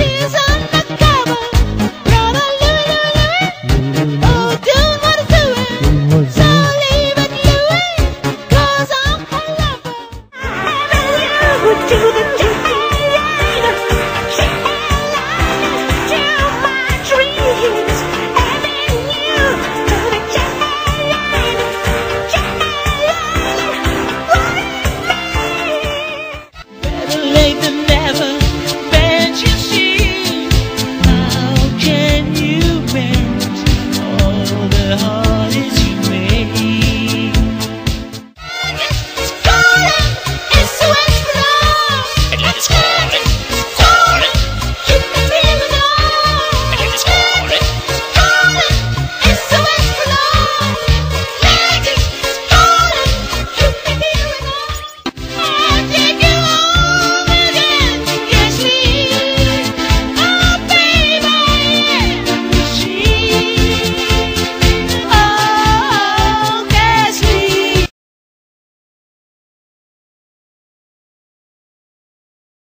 Jesus.